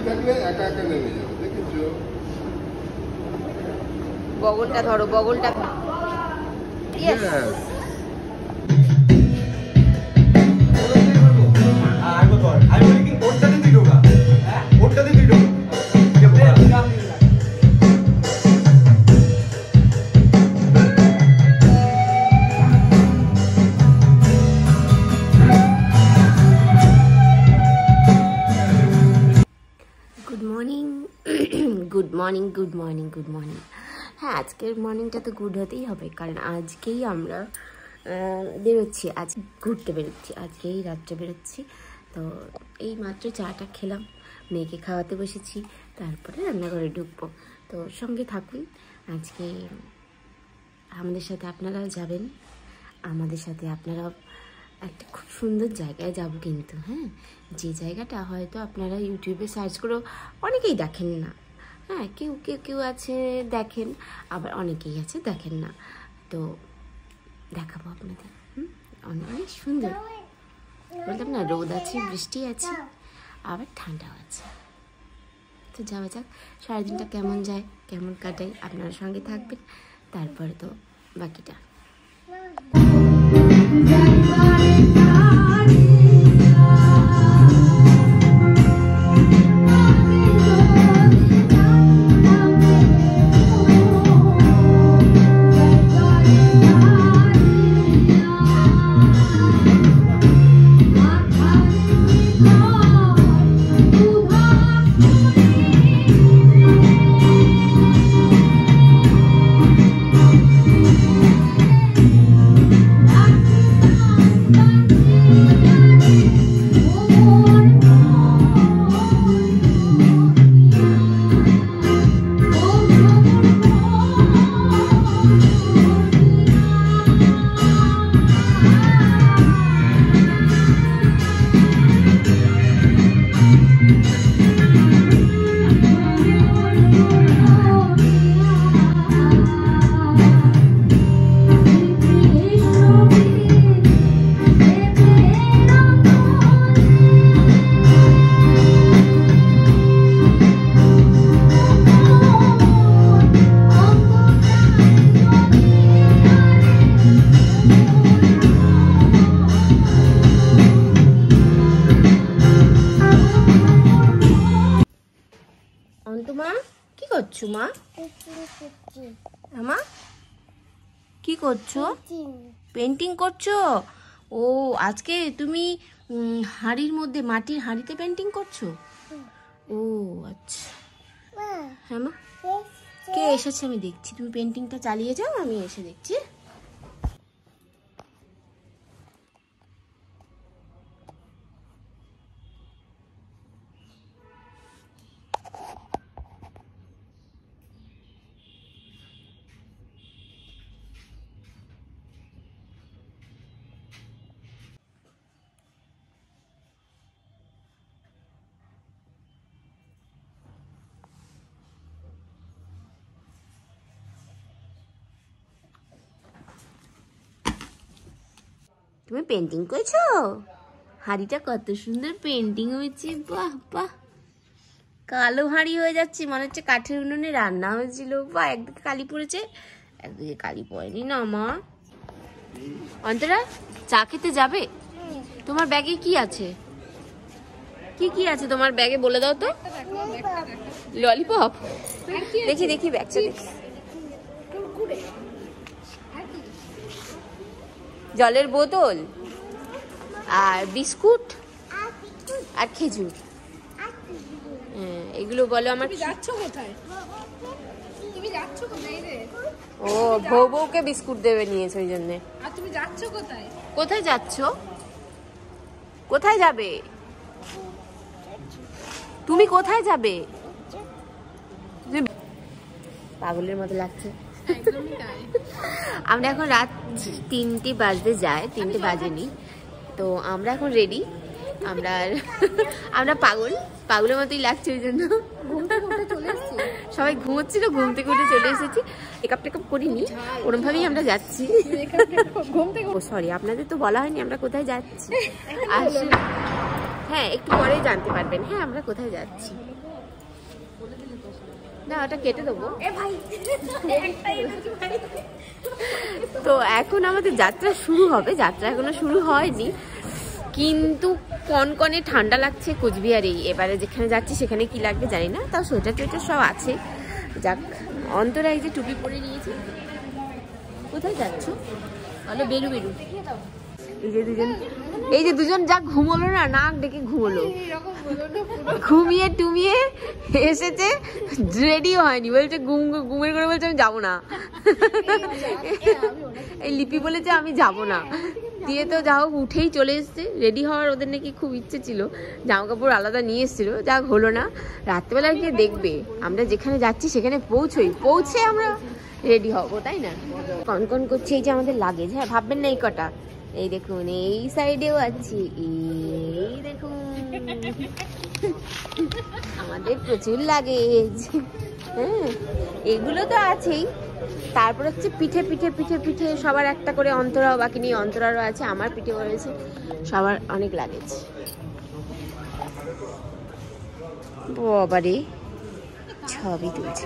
থাকলে একা একা নেমে যাবে দেখেছ বগলটা ধরো বগলটা Yes. Morning good morning good morning হ্যাঁ আজকের মর্নিংটা তো গুড হতেই হবে, কারণ আজকেই আমরা বেরোচ্ছি, আজ ঘুরতে বেরোচ্ছি, আজকেই রাত্রে বেরোচ্ছি। তো এই মাত্র চাটা খেলাম, মেয়েকে খাওয়াতে বসেছি, তারপরে রান্নাঘরে ঢুকবো। তো সঙ্গে থাকুন, আজকে আমাদের সাথে আপনারাও যাবেন, আমাদের সাথে আপনারাও একটা খুব সুন্দর জায়গায় যাব কিন্তু হ্যাঁ? যে জায়গাটা হয়তো আপনারা ইউটিউবে সার্চ করেও অনেকেই দেখেন না। হ্যাঁ কেউ কেউ কেউ আছে, দেখেন। আবার অনেকেই আছে, দেখেন না। তো দেখাবো আপনাদের। অনেক সুন্দর। বলতাম না, রোদ আছে, বৃষ্টি আছে, আবার ঠান্ডাও আছে। তো যাওয়া যাক, সারাদিনটা কেমন যায়, কেমন কাটাই, আপনারা সঙ্গে থাকবেন। তারপরে তো বাকিটা। অন্তমা কি করছ মা? মা কি করছ? পেন্টিং করছ? ও আজকে তুমি হাঁড়ির মধ্যে মাটির হাঁড়িতে পেন্টিং করছ? ও আচ্ছা। হ্যাঁ মা? কে এসেছে আমি দেখছি? তুমি পেন্টিংটা চালিয়ে যাও আমি এসে দেখছি। তুমি পেন্টিং করেছ? হাঁড়িটা কত সুন্দর পেন্টিং হয়েছে বাহ বাহ কালো হাঁড়ি হয়ে যাচ্ছে মনে হচ্ছে কাঠের উনুনে রান্না হয়েছিল। বা একদিকে কালি পড়েছে একদিকে কালি পড়েনি না মা? অন্তরা চা খেতে যাবে? তোমার ব্যাগে কি আছে? কি কি আছে তোমার ব্যাগে বলে দাও তো। ললিপপ দেখি দেখি ব্যাগটা দেখি। জলের বোতল আর বিস্কুট আর খেজুর। হ্যাঁ এগুলো বলো আমার যাচ্ছ কোথায়? তুমি যাচ্ছ কোথায় রে? ও বউ বউকে বিস্কুট দেবে নিয়েছে ওই জন্যে। আর তুমি যাচ্ছ কোথায়? কোথায় যাচ্ছ? কোথায় যাবে? তুমি কোথায় যাবে? পাগলের মতো লাগছে। আমরা এখন রাত তিনটে বাজতে যায় তিনটে বাজেনি। তো আমরা এখন রেডি আমরা আমরা পাগল। পাগলের মতোই লাগছে ওই জন্য। সবাই ঘুমোচ্ছিল ঘুম থেকে উঠে চলে এসেছি। মেকআপ টেকআপ করিনি। ওরম ভাবেই আমরা যাচ্ছি। ও সরি আপনাদের তো বলা হয়নি আমরা কোথায় যাচ্ছি। হ্যাঁ একটু পরে জানতে পারবেন। হ্যাঁ আমরা কোথায় যাচ্ছি? না ওটা কেটে দেবো। তো এখন আমাদের যাত্রা শুরু হবে। যাত্রা এখনও শুরু হয়নি। কিন্তু কনকনে ঠান্ডা লাগছে কোচবিহারেই এবারে যেখানে যাচ্ছি সেখানে কি লাগবে জানি না। তাও সোয়েটার টোয়েটার সব আছে। যাক অন্তরা এই যে টুপি পরে নিয়েছে। কোথায় যাচ্ছ? বলো বেরু বেরু। এই যে দুজন যা ঘুমোলো না, নাক ডেকে ঘুমোলো। ঘুমিয়ে টুমিয়ে এসেছে রেডিও হয়নি। বলছে, ঘুম, ঘুমের করে বলছে, আমি যাব না। এই লিপি বলেছে, আমি যাব না। দিয়ে তো যা হোক, উঠেই চলে এসছে। রেডি হওয়ার ওদের নাকি খুব ইচ্ছে ছিল। জামা কাপড় আলাদা নিয়ে এসেছিল। যা হলো না। রাত্রেবেলা গিয়ে দেখবে। আমরা যেখানে যাচ্ছি, সেখানে পৌঁছোই। পৌঁছে আমরা রেডি হব, তাই না? কনকন করছে এই যে আমাদের লাগেজ হ্যাঁ ভাববেন না এই কটা। এই দেখুন, এই সাইডেও আছে, এই দেখুন। আমাদের প্রচুর লাগেজ। হ্যাঁ এগুলো তো আছেই। তারপর হচ্ছে পিঠে পিঠে পিঠে পিঠে সবার একটা করে অন্তরাও বাকি নিয়ে অন্তরারও আছে, আমার পিঠে রয়েছে সবার অনেক লাগেজ। বাবারে ছবি তুলছে।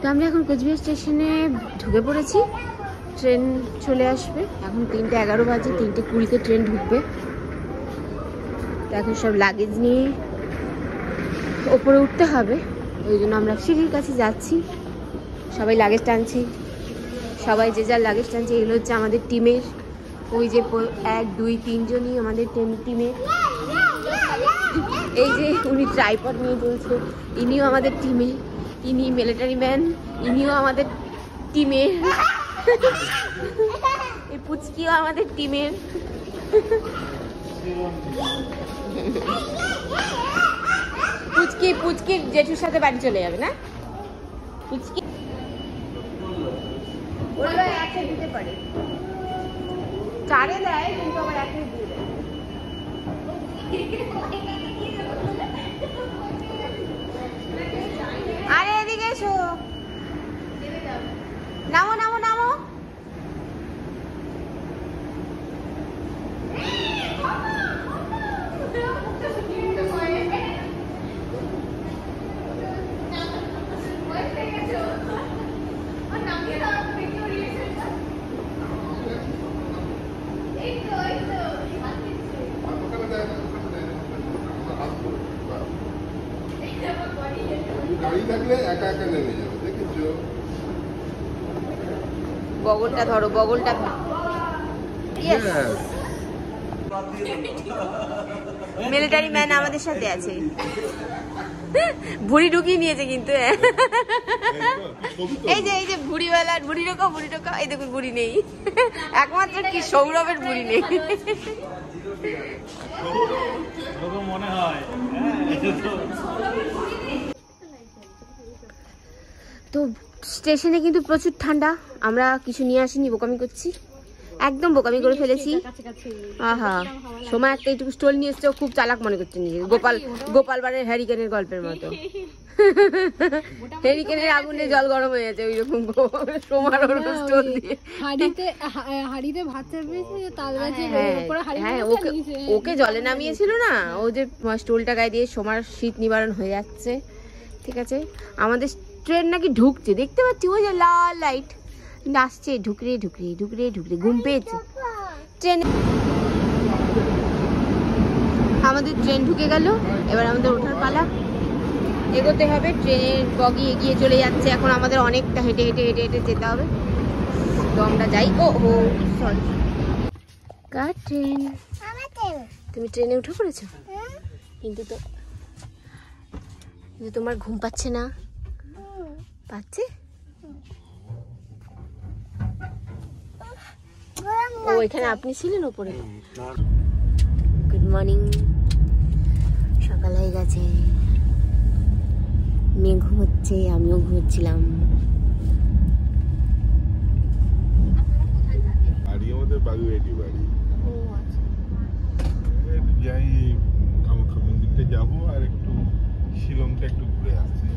তো আমরা এখন কোচবিহার স্টেশনে ঢুকে পড়েছি। ট্রেন চলে আসবে। এখন তিনটে এগারো বাজে, তিনটে কুড়িতে ট্রেন ঢুকবে। এখন সব লাগেজ নিয়ে ওপরে উঠতে হবে। ওই জন্য আমরা সিঁড়ির কাছে যাচ্ছি। সবাই লাগেজ টানছি। সবাই যে যার লাগেজ টানছে, এগুলো হচ্ছে আমাদের টিমের ওই যে এক, দুই, তিনজনই আমাদের টিমের এই যে উনি ট্রাইপড নিয়ে চলছে। ইনিও আমাদের টিমে ইনি মিলিটারি ম্যান ইনিও আমাদের টিমের এই পুচকিও আমাদের টিমের। পুচকি পুচকি, জেঠুর সাথে বাড়ি চলে যাবে, না? পুচকি। ওরা দেয়। আরে এদিকে এসো নামো নামো নামো গাড়ি থাকলে একা একা নেমে যাবে দেখেছ? বগলটা ধরো বগলটা মিলিটারি ম্যান আমাদের সাথে আছে। ভুড়ি ঢুকিয়ে নিয়েছে কিন্তু হ্যাঁ। এই যে এই যে ভুড়িওয়ালা ভুড়ি ঢোকাও ভুড়ি ঢোকাও এই দেখুন ভুড়ি নেই। একমাত্র কি সৌরভের ভুড়ি নেই। মনে হয়। তো স্টেশনে কিন্তু প্রচুর ঠান্ডা। আমরা কিছু নিয়ে আসিনি বোকামি করছি। একদম বোকামি করে ফেলেছি। আহা সময় একটা এইটুকু স্টোল নিয়ে এসছে খুব চালাক মনে করছে নিজে গোপাল গোপাল বাড়ির হ্যারিকেনের গল্পের মতো। হ্যারিকেনের আগুনে জল গরম হয়ে যাচ্ছে ওই রকম সোমার ওর স্টোল দিয়ে। হাড়িতে ভাত হ্যাঁ হ্যাঁ ওকে ওকে জলে নামিয়েছিল না? ও যে স্টোলটা গায়ে দিয়ে সোমার শীত নিবারণ হয়ে যাচ্ছে। ঠিক আছে? আমাদের ট্রেন নাকি ঢুকছে? দেখতে পাচ্ছি ওই যে লাল লাইট আসছে ঢুকরে ঢুকরে ঢুকরে ঢুকরে ঘুম পেয়েছে। ট্রেন আমাদের ট্রেন ঢুকে গেল এবার আমাদের ওঠার পালা। এগোতে হবে ট্রেনের বগি এগিয়ে চলে যাচ্ছে। এখন আমাদের অনেকটা হেঁটে হেঁটে হেঁটে হেঁটে যেতে হবে। তো আমরা যাই। ও হো সরি কার ট্রেন তুমি ট্রেনে উঠে পড়েছো? কিন্তু তো কিন্তু তোমার ঘুম পাচ্ছে না। পাচ্ছে ও এখানে আপনি ছিলেন ওপরে গুড মর্নিং সকাল হয়ে গেছে মেয়ে ঘুমোচ্ছে আমিও ঘুমোচ্ছিলাম বাড়ি আমাদের বাগুয়াটি বাড়ি এর যাই কামাখ্যা মন্দিরটা যাব আর একটু শিলংটা একটু ঘুরে আসছি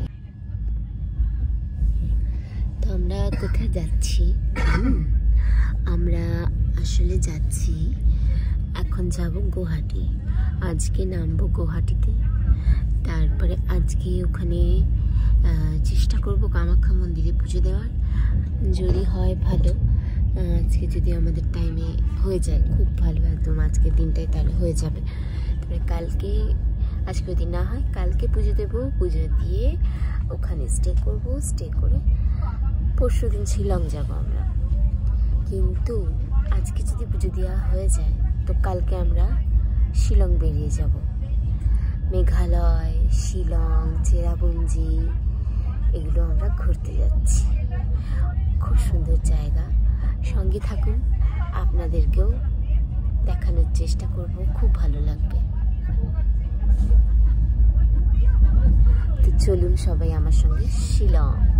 তো আমরা কোথায় যাচ্ছি? আমরা আসলে যাচ্ছি, এখন যাব গুয়াহাটি। আজকে নামবো গুয়াহাটিতে। তারপরে আজকে ওখানে চেষ্টা করব কামাখ্যা মন্দিরে পুজো দেওয়ার। যদি হয় ভালো আজকে যদি আমাদের টাইমে হয়ে যায়, খুব ভালো একদম আজকের দিনটাই তাহলে হয়ে যাবে। তারপরে কালকে, আজকে যদি না হয়, কালকে পুজো দেবো। পুজো দিয়ে ওখানে স্টে করব স্টে করে পরশু দিন শিলং যাব আমরা। কিন্তু আজকে যদি পুজো দেওয়া হয়ে যায়, তো কালকে আমরা শিলং বেরিয়ে যাব। মেঘালয়, শিলং, চেরাপুঞ্জি, এগুলো আমরা ঘুরতে যাচ্ছি। খুব সুন্দর জায়গা। সঙ্গে থাকুন, আপনাদেরকেও দেখানোর চেষ্টা করব, খুব ভালো লাগবে। তো চলুন সবাই আমার সঙ্গে শিলং।